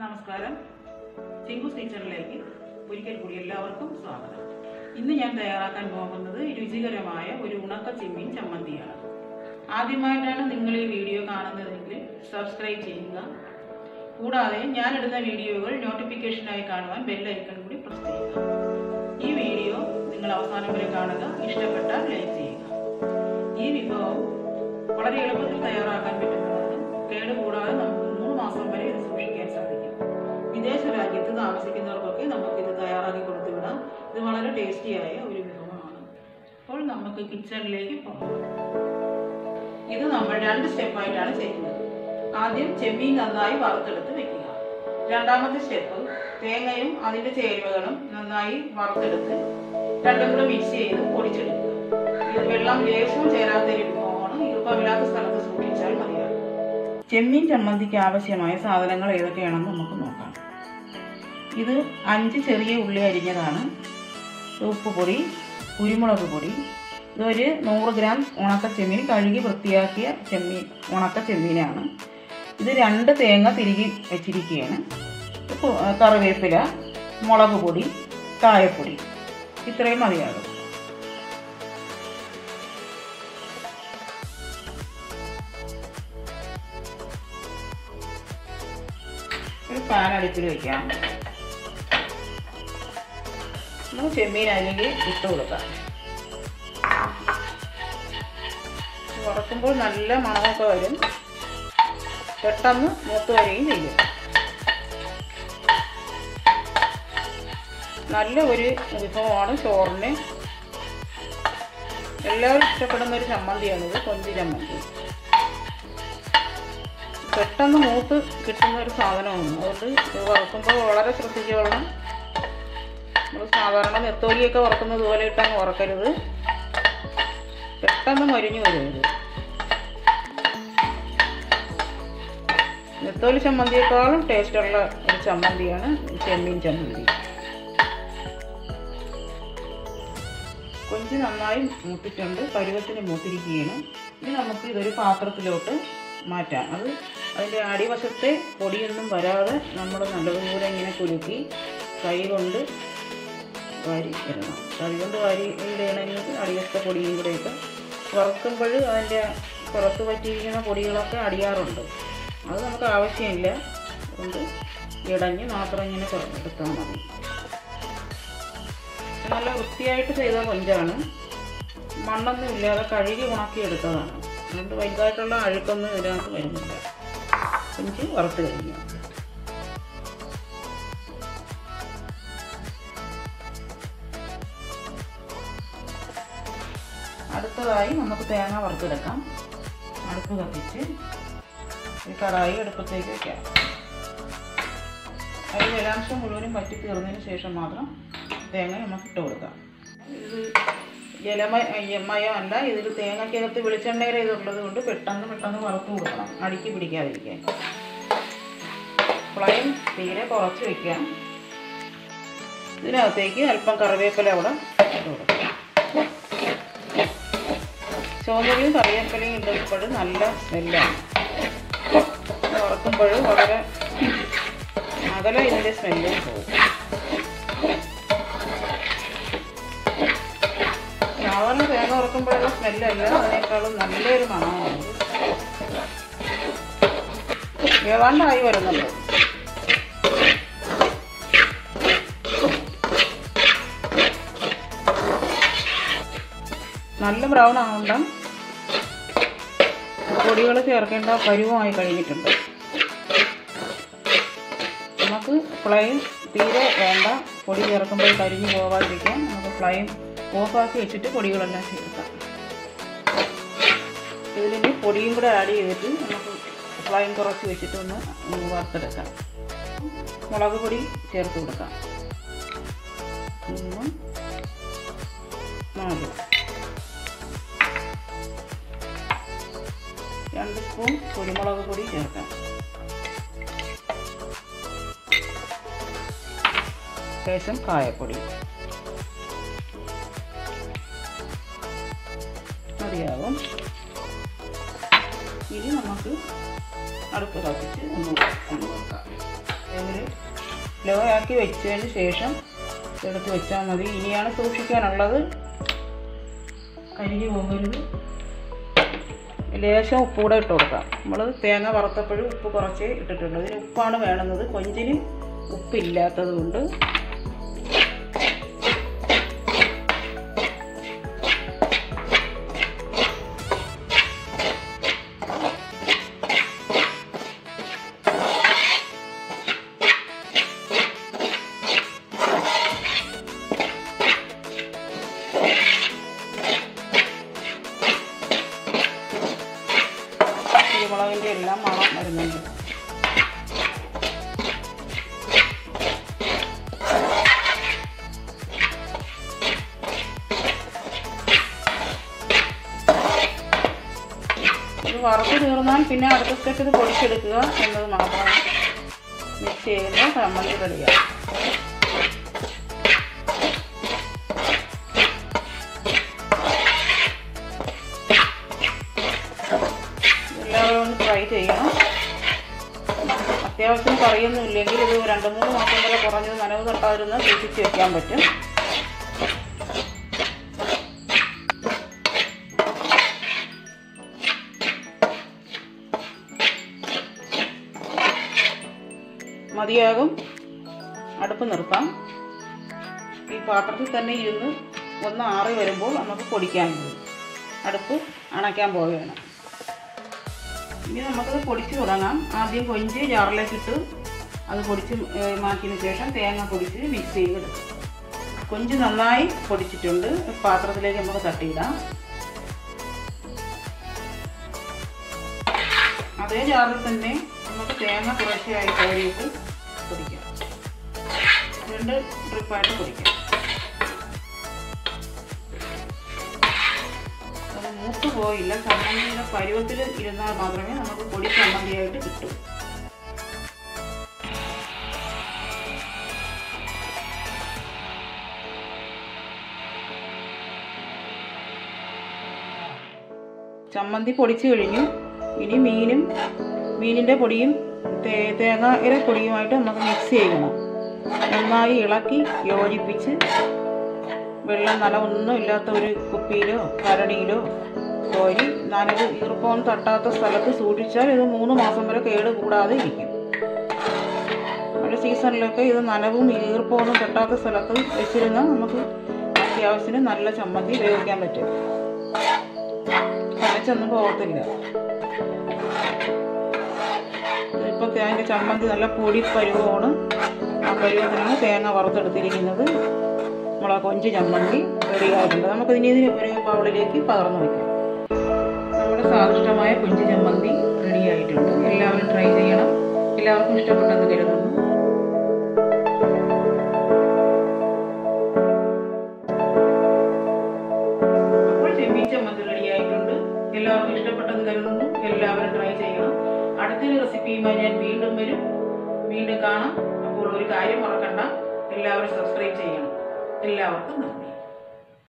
നമസ്കാരം. ചിങ്കൂസ് കിച്ചണിലേക്ക് ഒരിക്കൽ കൂടി എല്ലാവർക്കും സ്വാഗതം. ഇന്ന് ഞാൻ തയ്യാറാക്കാൻ പോകുന്നത് രുചികരമായ ഒരു ഉണക്ക ചിമ്മീൻ ചമ്മന്തിയാണ്. ആദ്യമായിട്ടാണ് നിങ്ങൾ ഈ വീഡിയോ കാണുന്നതെങ്കിൽ സബ്സ്ക്രൈബ് ചെയ്യുക. കൂടാതെ ഞാൻ ഇടുന്ന വീഡിയോകൾ നോട്ടിഫിക്കേഷനായി കാണുവാൻ ബെല്ലൈക്കൺ കൂടി പ്രസ് ചെയ്യുക. ഈ വീഡിയോ നിങ്ങൾ അവസാനം വരെ കാണുക ഇഷ്ടപ്പെട്ടാൽ ലൈക്ക് ചെയ്യുക. ഈ വിഭവം വളരെ എളുപ്പത്തിൽ തയ്യാറാക്കാൻ പറ്റുന്നതാണ്. കേടുകൂടാതെ നമുക്ക് മൂന്ന് മാസം വരെ ഇത് സൂക്ഷിക്കാൻ സാധിക്കും വിദേശ രാജ്യത്ത് താമസിക്കുന്നവർക്കൊക്കെ നമുക്ക് ഇത് തയ്യാറാക്കി കൊടുത്തു വിടാം ഇത് വളരെ ടേസ്റ്റിയായ ഒരു വിഭവമാണ്. അപ്പോൾ നമുക്ക് കിച്ചണിലേക്ക് പോകാം. ഇത് നമ്മൾ രണ്ട് സ്റ്റെപ്പായിട്ടാണ് ചെയ്യുന്നത്. ആദ്യം ചെമ്മീൻ നന്നായി വറുത്തെടുത്ത് വെക്കുക. രണ്ടാമത്തെ സ്റ്റെപ്പ് തേങ്ങയും അതിന്റെ ചേരുവകളും നന്നായി വറുത്തെടുത്ത് രണ്ടും കൂടെ മിക്സ് ചെയ്ത് പൊടിച്ചെടുക്കുക. ഇത് വെള്ളം ലേശവും ചേരാത്ത ഒരു വിഭവമാണ്. ഈർപ്പമില്ലാത്ത സ്ഥലത്ത് സൂക്ഷിച്ചാൽ മതിയാകും. ചെമ്മീൻ ചമ്മന്തിക്ക് ആവശ്യമായ സാധനങ്ങൾ ഏതൊക്കെയാണെന്ന് നമുക്ക് നോക്കാം. ഇത് അഞ്ച് ചെറിയ ഉള്ളി അരിഞ്ഞതാണ്. ഉപ്പ് പൊടി കുരുമുളക് പൊടി. ഇതൊരു നൂറ് ഗ്രാം ഉണക്ക ചെമ്മീൻ കഴുകി വൃത്തിയാക്കിയ ചെമ്മീൻ ഉണക്ക ചെമ്മീനാണ്. ഇത് രണ്ട് തേങ്ങ തിരികെ വെച്ചിരിക്കുകയാണ്. കറിവേപ്പില മുളക് പൊടി കായപ്പൊടി ഇത്രയും മതിയാകും. ഒരു പാൻ അടുപ്പിൽ വയ്ക്കാം നമുക്ക് ചെമ്മീൻ അതിലേക്ക് ഇട്ട് കൊടുക്കാം. വറക്കുമ്പോൾ നല്ല മണമൊക്കെ വരും. പെട്ടെന്ന് മൂത്ത് വരികയും ചെയ്യും. നല്ല ഒരു വിഭവമാണ് ചോറിന്. എല്ലാവരും ഇഷ്ടപ്പെടുന്ന ഒരു ചമ്മന്തിയാണിത് കൊഞ്ചി ചമ്മന്തി. പെട്ടെന്ന് മൂത്ത് കിട്ടുന്ന ഒരു സാധനമാണ്. അതുകൊണ്ട് ഇത് വറക്കുമ്പോൾ വളരെ ശ്രദ്ധിച്ചോളണം. നമ്മൾ സാധാരണ നെത്തോലിയൊക്കെ വറക്കുന്നത് പോലെ ഇട്ടങ്ങ് വറക്കരുത്. പെട്ടെന്ന് മരിഞ്ഞു വരും ഇത് നെത്തോലി ചമ്മന്തിയേക്കാളും ടേസ്റ്റുള്ള ഒരു ചമ്മന്തിയാണ് ചെമ്മീൻ ചമ്മന്തി. കൊഞ്ച് നന്നായി മൂത്തിട്ടുണ്ട്. പരുവത്തിന് മൂത്തിരിക്കുകയാണ്. ഇനി നമുക്ക് ഇതൊരു പാത്രത്തിലോട്ട് മാറ്റാം. അത് അതിന്റെ അടിവശത്തെ പൊടിയൊന്നും വരാതെ നമ്മൾ നല്ലതുപോലെ ഇങ്ങനെ കുലുക്കി കൈ കൊണ്ട് വാരി ഇടണം. അതുകൊണ്ട് കൊണ്ട് വാരി ഇടണമെങ്കിൽ അടിയൊക്കെ പൊടിയും കൂടെയൊക്കെ വറുക്കുമ്പോൾ അതിന്റെ പുറത്ത് പറ്റിയിരിക്കുന്ന പൊടികളൊക്കെ അടിയാറുണ്ട്. അത് നമുക്ക് ആവശ്യമില്ല. അതുകൊണ്ട് ഇടഞ്ഞ് മാത്രം ഇങ്ങനെ എടുത്താൽ മതി. നല്ല വൃത്തിയായിട്ട് ചെയ്ത കൊഞ്ചാണ്. മണ്ണൊന്നും ഇല്ലാതെ കഴുകി ഉണക്കി എടുത്തതാണ്. അതുകൊണ്ട് വലുതായിട്ടുള്ള അഴുക്കൊന്നും ഇതിനകത്ത് വരുന്നില്ല. കൊഞ്ച് വറുത്ത് കഴിഞ്ഞു. അടുത്തതായി നമുക്ക് തേങ്ങ വറുത്തെടുക്കാം. അടുപ്പ് കത്തിച്ച് ഈ കടായി അടുപ്പത്തേക്ക് വയ്ക്കാം അതിൽ ജലാംശം മുഴുവനും പറ്റി തീർന്നതിന് ശേഷം മാത്രം തേങ്ങ നമുക്ക് ഇട്ട് കൊടുക്കാം. ഇത് ജലമയമല്ല ഇതിൽ തേങ്ങയ്ക്കകത്ത് വെളിച്ചെണ്ണയുടെ ഇതുള്ളത് കൊണ്ട് പെട്ടെന്ന് പെട്ടെന്ന് വറുത്ത് കൊടുക്കണം. അടുക്കി പിടിക്കാതിരിക്കാൻ. ഫ്ലൈം തീരെ കുറച്ച് വയ്ക്കാം ഇതിനകത്തേക്ക് അല്പം കറിവേപ്പില അവിടെ ഇട്ട് ചുവന്നുള്ളിയും കറിവേപ്പിലയും ഇടുമ്പോൾ നല്ല സ്മെല്ലാണ്. വറക്കുമ്പോൾ വളരെ അകലെ ഇതിന്റെ സ്മെല്ലും. പോകും സാധാരണ തേങ്ങ വറക്കുമ്പോഴുള്ള സ്മെല്ലല്ല അതിനേക്കാളും നല്ലൊരു മണമാണ്. ഏതാണ്ടായി വരുന്നുണ്ട്. നല്ല ബ്രൗൺ ആവണ്ട. പൊടികൾ ചേർക്കേണ്ട പരുവമായി കഴിഞ്ഞിട്ടുണ്ട്. നമുക്ക് ഫ്ലെയിം തീരെ വേണ്ട. പൊടി ചേർക്കുമ്പോൾ കരിഞ്ഞു പോകാതിരിക്കാൻ നമുക്ക് ഫ്ലെയിം ഓഫാക്കി വെച്ചിട്ട് പൊടികളെല്ലാം ചേർക്കാം. ഇതിലിനി പൊടിയും കൂടെ ആഡ് ചെയ്തിട്ട് നമുക്ക് ഫ്ലെയിം കുറച്ച് വെച്ചിട്ട് ഒന്ന് വറുത്തെടുക്കാം. മുളക് പൊടി ചേർത്ത് കൊടുക്കാം. നാല്. രണ്ട് സ്പൂൺ കുരുമുളക് പൊടി ചേർക്കാം. ശേഷം കായപ്പൊടി. മതിയാവും. ഇനി നമുക്ക് അടുപ്പ് കത്തിച്ച് ഒന്ന് കൊടുക്കാം. ലോ ആക്കി വെച്ചതിന് ശേഷം എടുത്ത് വെച്ചാൽ മതി. ഇനിയാണ് സൂക്ഷിക്കാനുള്ളത്. കരിഞ്ഞു പോകരുത്. ലേശം ഉപ്പ് കൂടെ ഇട്ട് കൊടുക്കാം. നമ്മൾ തേങ്ങ വറുത്തപ്പോഴും ഉപ്പ് കുറച്ച് ഇട്ടിട്ടുണ്ട് ഇതിന് ഉപ്പാണ് വേണമെന്നത് കൊഞ്ചിന് ഉപ്പില്ലാത്തത് കൊണ്ട് കുരുമുളകിന്റെ എല്ലാം മണം വരുന്നുണ്ട്. വറുത്ത് തീർന്നാൽ പിന്നെ അടുത്ത സ്റ്റെപ്പ് ഇത് പൊടിച്ചെടുക്കുക എന്നത് മാത്രമാണ്. മിക്സ് ചെയ്യുമ്പോൾ സമ്മതി റെഡിയാവും അത്യാവശ്യം കറിയൊന്നും ഇല്ലെങ്കിൽ ഇത് രണ്ട് മൂന്ന് മാസം വരെ കുറഞ്ഞത് നനവ് തട്ടാതിരുന്ന് സൂക്ഷിച്ച് വെക്കാൻ പറ്റും. മതിയാകും. അടുപ്പ് നിർത്താം. ഈ പാത്രത്തിൽ തന്നെ ഇരുന്ന് ഒന്ന് ആറി വരുമ്പോൾ നമുക്ക് പൊടിക്കാൻ പോകും അടുപ്പ് അണയ്ക്കാൻ പോവുകയാണ്. ഇനി നമുക്കത് പൊടിച്ച് തുടങ്ങാം. ആദ്യം കൊഞ്ച് ജാറിലേക്കിട്ട് അത് പൊടിച്ച് മാറ്റിയതിന് ശേഷം തേങ്ങ പൊടിച്ച് മിക്സ് ചെയ്ത് ചെയ്തെടുക്കും കൊഞ്ച് നന്നായി പൊടിച്ചിട്ടുണ്ട്. പാത്രത്തിലേക്ക് നമുക്ക് തട്ടിയിടാം. അതേ ജാറിൽ തന്നെ നമുക്ക് തേങ്ങ കുറച്ചായി കോരിയിട്ട് പൊടിക്കാം. രണ്ട് ട്രിപ്പായിട്ട് പൊടിക്കാം. അത് പോയില്ല ചമ്മന്തിയുടെ പരുവത്തിൽ ഇരുന്നാൽ മാത്രമേ നമുക്ക് പൊടി ചമ്മന്തിയായിട്ട് കിട്ടൂ. ചമ്മന്തി പൊടിച്ചു കഴിഞ്ഞു. ഇനി മീനും മീനിന്റെ പൊടിയും തേ തേങ്ങയുടെ പൊടിയുമായിട്ട് നമുക്ക് മിക്സ് ചെയ്യണം. നന്നായി ഇളക്കി യോജിപ്പിച്ച് വെള്ളം നനവൊന്നും ഇല്ലാത്ത ഒരു കുപ്പിയിലോ കരടിയിലോ കോരി നനവ് ഈർപ്പവും തട്ടാത്ത സ്ഥലത്ത് സൂക്ഷിച്ചാൽ ഇത് മൂന്ന് മാസം വരെ കേട് കൂടാതെ ഇരിക്കും. മഴ സീസണിലൊക്കെ ഇത് നനവും ഈർപ്പവും തട്ടാത്ത സ്ഥലത്ത് വെച്ചിരുന്നാൽ നമുക്ക് അത്യാവശ്യത്തിന് നല്ല ചമ്മന്തി ഉപയോഗിക്കാൻ പറ്റും. കനച്ചൊന്നും പോകത്തില്ല. ഇപ്പോൾ തേങ്ങ ചമ്മന്തി നല്ല പൊടി പരുവമാണ്. ആ പരുവത്തിനാണ് തേങ്ങ വറുത്തെടുത്തിരിക്കുന്നത്. കൊഞ്ച് ചമ്മന്തി റെഡി ആയിട്ടുണ്ട് ഇനി ഇതിന് ഒരു ബൗളിലേക്ക് പകർന്നു വയ്ക്കാം നമ്മുടെ സ്വാദിഷ്ടമായ കൊഞ്ച് ചമ്മന്തി റെഡി ആയിട്ടുണ്ട്. എല്ലാവരും ട്രൈ ചെയ്യണം. എല്ലാവർക്കും ഇഷ്ടപ്പെട്ടെന്ന് കരുതുന്നു. അപ്പോൾ എല്ലാവർക്കും ഇഷ്ടപ്പെട്ടെന്ന് കരുതുന്നു. എല്ലാവരും ട്രൈ ചെയ്യണം. അടുത്തൊരു റെസിപ്പിയുമായി ഞാൻ വീണ്ടും വരും. വീണ്ടും കാണാം. അപ്പോൾ ഒരു കാര്യം മറക്കണ്ട. എല്ലാവരും സബ്സ്ക്രൈബ് ചെയ്യണം. എല്ലാവർക്കും നന്ദി